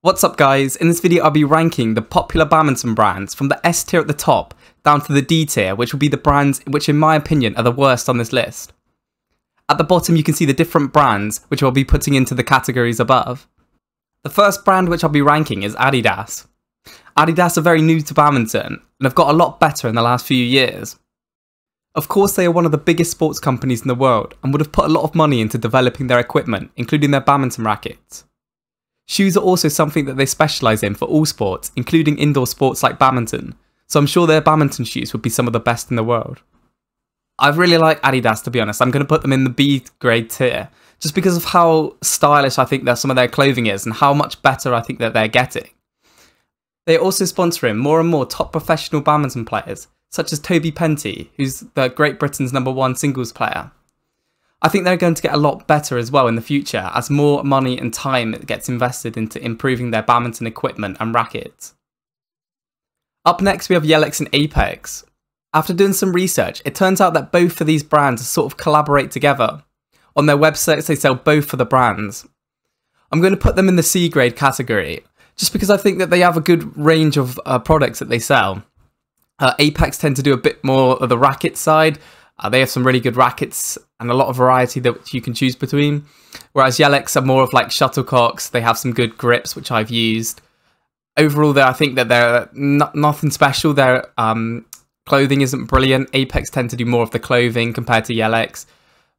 What's up guys, in this video I'll be ranking the popular badminton brands from the S tier at the top down to the D tier which will be the brands which in my opinion are the worst on this list. At the bottom you can see the different brands which I'll be putting into the categories above. The first brand which I'll be ranking is Adidas. Adidas are very new to badminton and have got a lot better in the last few years. Of course they are one of the biggest sports companies in the world and would have put a lot of money into developing their equipment including their badminton rackets. Shoes are also something that they specialise in for all sports, including indoor sports like badminton, so I'm sure their badminton shoes would be some of the best in the world. I really like Adidas to be honest, I'm going to put them in the B grade tier, just because of how stylish I think that some of their clothing is and how much better I think that they're getting. They are also sponsoring more and more top professional badminton players, such as Toby Penty, who's the Great Britain's number one singles player. I think they're going to get a lot better as well in the future as more money and time gets invested into improving their badminton equipment and rackets. Up next we have Yehlex and Apacs. After doing some research, it turns out that both of these brands sort of collaborate together. On their websites they sell both of the brands. I'm going to put them in the C grade category, just because I think that they have a good range of uh, products that they sell. Uh, Apacs tend to do a bit more of the racket side, uh, they have some really good rackets and a lot of variety that you can choose between. Whereas Yehlex are more of like shuttlecocks. They have some good grips, which I've used. Overall, though, I think that they're not, nothing special. Their um, clothing isn't brilliant. Apacs tend to do more of the clothing compared to Yehlex.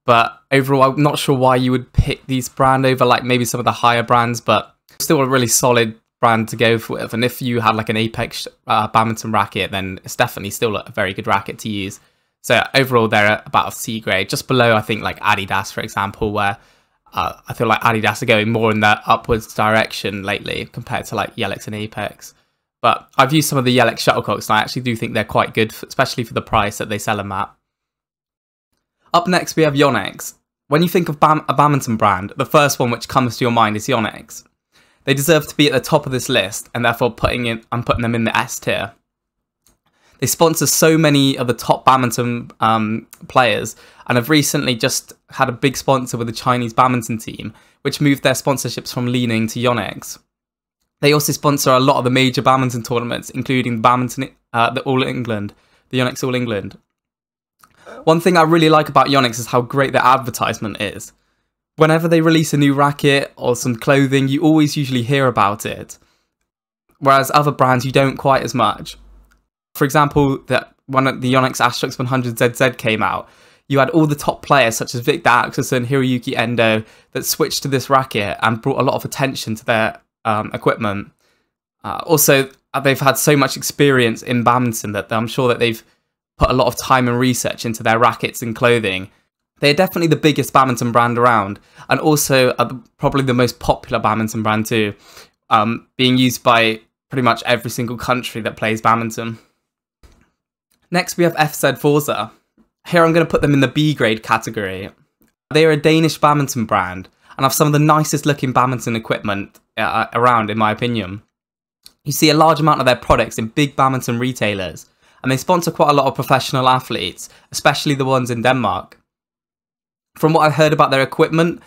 But overall, I'm not sure why you would pick these brand over like maybe some of the higher brands, but still a really solid brand to go with. And if you had like an Apacs uh, badminton racket, then it's definitely still a very good racket to use. So overall, they're about a C grade, just below I think like Adidas, for example, where uh, I feel like Adidas are going more in the upwards direction lately compared to like Yehlex and Apacs. But I've used some of the Yehlex shuttlecocks, and I actually do think they're quite good, especially for the price that they sell them at. Up next, we have Yonex. When you think of Bam- a badminton brand, the first one which comes to your mind is Yonex. They deserve to be at the top of this list, and therefore putting in, I'm putting them in the S tier. They sponsor so many of the top badminton um, players and have recently just had a big sponsor with the Chinese badminton team, which moved their sponsorships from Li-Ning to Yonex. They also sponsor a lot of the major badminton tournaments, including badminton, uh, the All England, the Yonex All England. One thing I really like about Yonex is how great their advertisement is. Whenever they release a new racket or some clothing, you always usually hear about it. Whereas other brands, you don't quite as much for example, that when the Yonex Astrox 100ZZ came out, you had all the top players such as Viktor Axelsen, Hiroyuki Endo that switched to this racket and brought a lot of attention to their um, equipment. Uh, also, uh, they've had so much experience in badminton that I'm sure that they've put a lot of time and research into their rackets and clothing. They're definitely the biggest badminton brand around, and also probably the most popular badminton brand too, um, being used by pretty much every single country that plays badminton. Next, we have FZ Forza. Here I'm going to put them in the B grade category. They are a Danish badminton brand and have some of the nicest looking badminton equipment uh, around, in my opinion. You see a large amount of their products in big badminton retailers, and they sponsor quite a lot of professional athletes, especially the ones in Denmark. From what I've heard about their equipment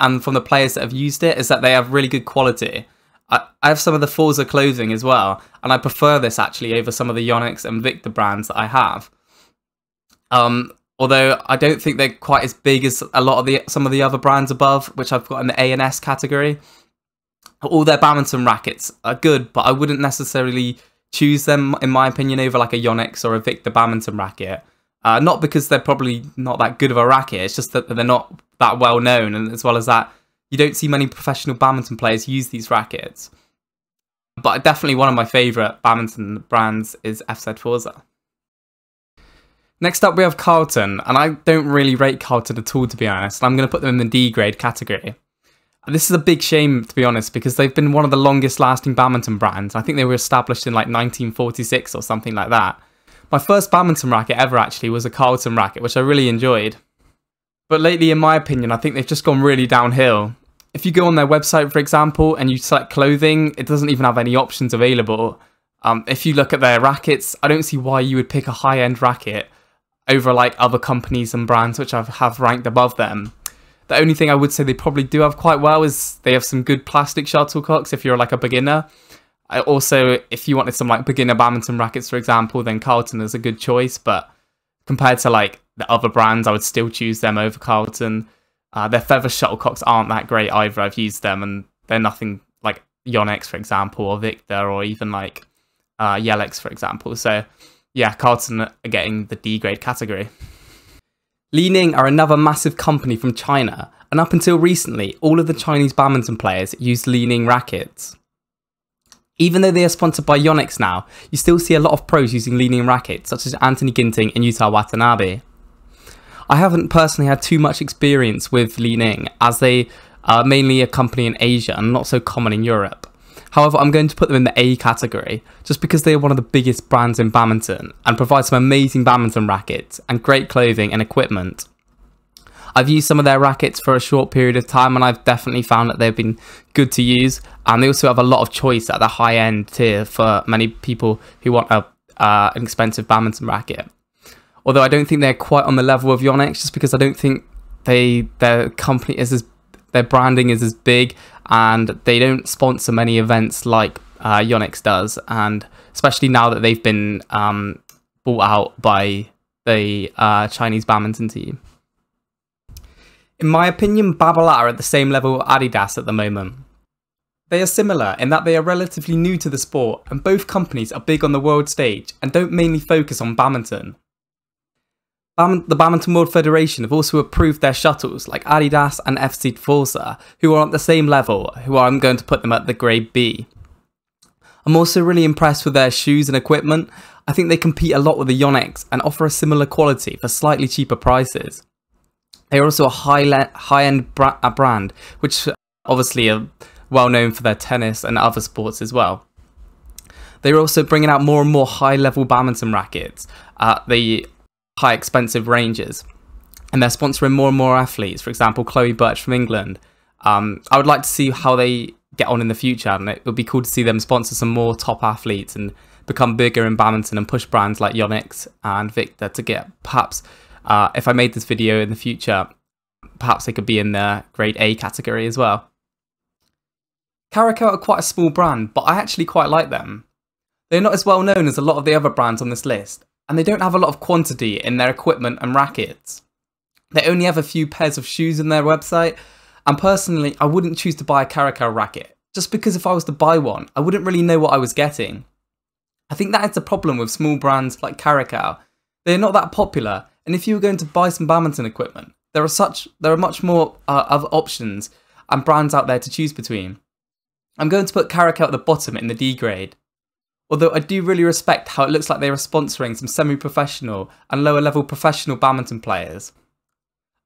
and from the players that have used it, is that they have really good quality I, I have some of the Forza clothing as well, and I prefer this actually over some of the Yonex and Victor brands that I have. Um, although I don't think they're quite as big as a lot of the some of the other brands above, which I've got in the A and S category. All their badminton rackets are good, but I wouldn't necessarily choose them, in my opinion, over like a Yonex or a Victor badminton racket. Uh, not because they're probably not that good of a racket, it's just that they're not that well known, and as well as that, you don't see many professional badminton players use these rackets. But definitely one of my favourite badminton brands is FZ Forza. Next up we have Carlton, and I don't really rate Carlton at all to be honest. I'm going to put them in the D grade category. This is a big shame to be honest because they've been one of the longest lasting badminton brands. I think they were established in like 1946 or something like that. My first badminton racket ever actually was a Carlton racket, which I really enjoyed. But lately, in my opinion, I think they've just gone really downhill. If you go on their website, for example, and you select clothing, it doesn't even have any options available. Um, if you look at their rackets, I don't see why you would pick a high end racket over like other companies and brands which I have ranked above them. The only thing I would say they probably do have quite well is they have some good plastic shuttlecocks if you're like a beginner. I also, if you wanted some like beginner badminton rackets, for example, then Carlton is a good choice. But compared to like the other brands, I would still choose them over Carlton. Uh, their feather shuttlecocks aren't that great either. I've used them and they're nothing like Yonex, for example, or Victor, or even like uh, Yehlex, for example. So yeah, Carlton are getting the D grade category. Li-Ning are another massive company from China, and up until recently, all of the Chinese badminton players used Li-Ning rackets. Even though they are sponsored by Yonex now, you still see a lot of pros using Li-Ning rackets, such as Anthony Ginting and Yuta Watanabe. I haven't personally had too much experience with Li-Ning, as they are mainly a company in Asia and not so common in Europe. However, I'm going to put them in the A category just because they are one of the biggest brands in badminton and provide some amazing badminton rackets and great clothing and equipment. I've used some of their rackets for a short period of time and I've definitely found that they've been good to use and they also have a lot of choice at the high end tier for many people who want a, uh, an expensive badminton racket. Although I don't think they're quite on the level of Yonex just because I don't think they their company is as their branding is as big and they don't sponsor many events like uh, Yonex does, and especially now that they've been um, bought out by the uh, Chinese badminton team. In my opinion, Babolat are at the same level as Adidas at the moment. They are similar in that they are relatively new to the sport, and both companies are big on the world stage and don't mainly focus on badminton the Badminton World Federation have also approved their shuttles, like Adidas and FZ Forza, who are at the same level, who I'm going to put them at the grade B. I'm also really impressed with their shoes and equipment. I think they compete a lot with the Yonex and offer a similar quality for slightly cheaper prices. They are also a high high-end bra brand, which obviously are well known for their tennis and other sports as well. They're also bringing out more and more high-level badminton rackets. Uh, they high expensive ranges. And they're sponsoring more and more athletes, for example, Chloe Birch from England. Um, I would like to see how they get on in the future, and it would be cool to see them sponsor some more top athletes and become bigger in badminton and push brands like Yonex and Victor to get perhaps, uh, if I made this video in the future, perhaps they could be in the grade A category as well. Caracal are quite a small brand, but I actually quite like them. They're not as well known as a lot of the other brands on this list, and they don't have a lot of quantity in their equipment and rackets. They only have a few pairs of shoes in their website, and personally, I wouldn't choose to buy a Caracal racket, just because if I was to buy one, I wouldn't really know what I was getting. I think that is the problem with small brands like Caracal. They're not that popular, and if you were going to buy some badminton equipment, there are such there are much more uh, other options and brands out there to choose between. I'm going to put Caracal at the bottom in the D grade, Although I do really respect how it looks like they are sponsoring some semi-professional and lower level professional badminton players.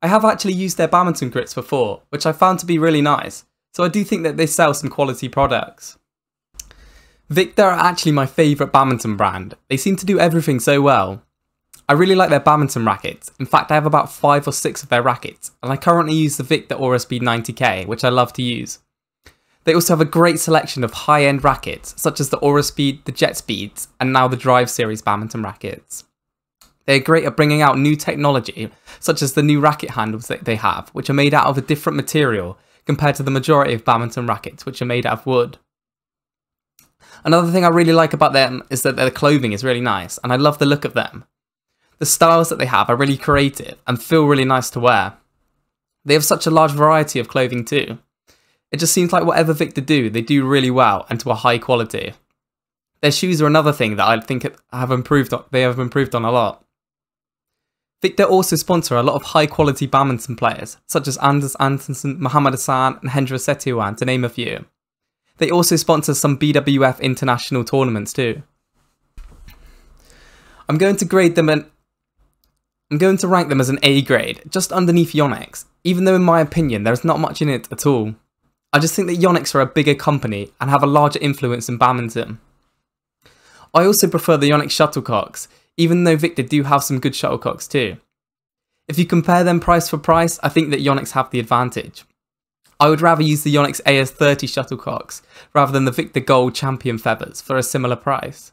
I have actually used their badminton grits before, which I found to be really nice, so I do think that they sell some quality products. Victor are actually my favourite badminton brand. They seem to do everything so well. I really like their badminton rackets. In fact, I have about 5 or 6 of their rackets, and I currently use the Victor Aura Speed 90k, which I love to use. They also have a great selection of high-end rackets, such as the Aura Speed, the Jet Speeds, and now the Drive Series badminton rackets. They are great at bringing out new technology, such as the new racket handles that they have, which are made out of a different material compared to the majority of badminton rackets, which are made out of wood. Another thing I really like about them is that their clothing is really nice, and I love the look of them. The styles that they have are really creative and feel really nice to wear. They have such a large variety of clothing too. It just seems like whatever Victor do, they do really well and to a high quality. Their shoes are another thing that I think have improved they have improved on a lot. Victor also sponsor a lot of high quality badminton players, such as Anders Antonsen, Mohammad Ahsan and Hendra Setiawan to name a few. They also sponsor some BWF international tournaments too. I'm going to grade them an I'm going to rank them as an A grade, just underneath Yonex, even though in my opinion there's not much in it at all. I just think that Yonex are a bigger company and have a larger influence in badminton. I also prefer the Yonex shuttlecocks, even though Victor do have some good shuttlecocks too. If you compare them price for price, I think that Yonex have the advantage. I would rather use the Yonex AS30 shuttlecocks rather than the Victor Gold Champion feathers for a similar price.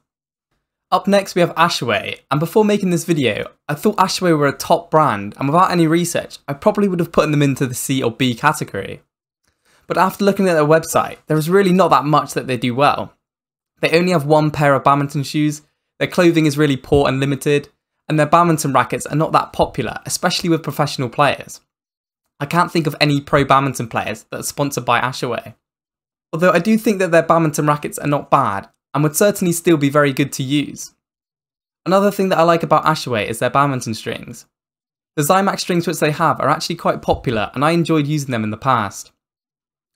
Up next we have Ashaway, and before making this video, I thought Ashaway were a top brand, and without any research, I probably would have put them into the C or B category. But after looking at their website, there is really not that much that they do well. They only have one pair of badminton shoes, their clothing is really poor and limited, and their badminton rackets are not that popular, especially with professional players. I can't think of any pro badminton players that are sponsored by Ashaway. Although I do think that their badminton rackets are not bad, and would certainly still be very good to use. Another thing that I like about Ashaway is their badminton strings. The Zymax strings which they have are actually quite popular and I enjoyed using them in the past.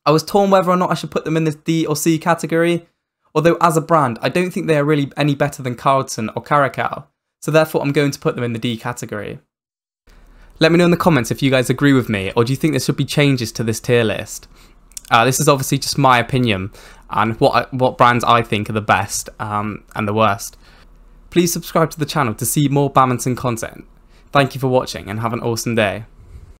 I was torn whether or not I should put them in the D or C category, although as a brand I don't think they are really any better than Carlton or Caracal, so therefore I'm going to put them in the D category. Let me know in the comments if you guys agree with me or do you think there should be changes to this tier list. Uh, this is obviously just my opinion and what what brands I think are the best um, and the worst. Please subscribe to the channel to see more badminton content. Thank you for watching and have an awesome day.